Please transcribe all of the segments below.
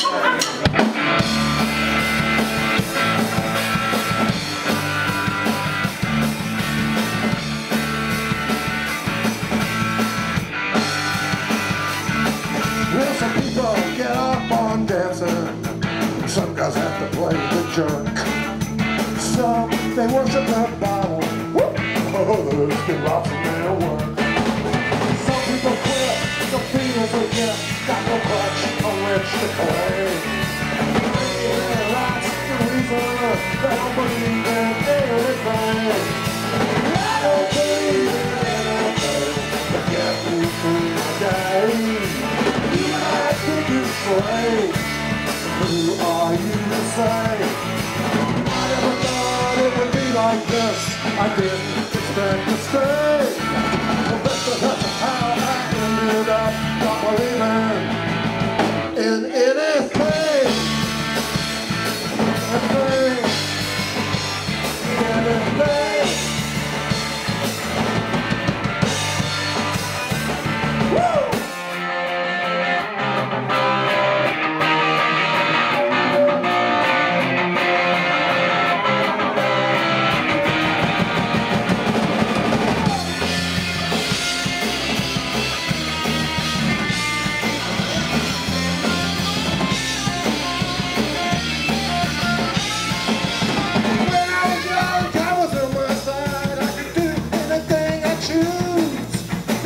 Some people get up on dancing. Some guys have to play the jerk. Some, they worship the bottle. Others get lots of their work. You. Who are you to say? I never thought it would be like this. I didn't expect to stay.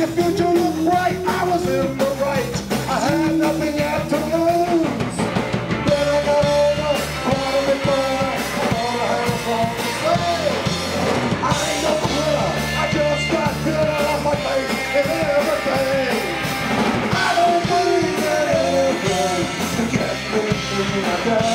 The future looked bright. I was in the right. I had nothing yet to lose. Then I got older, in the fire. All I had was wrong to say. I ain't no quitter. I just got bitter off my face and everything. I don't believe in anything to get me through my day.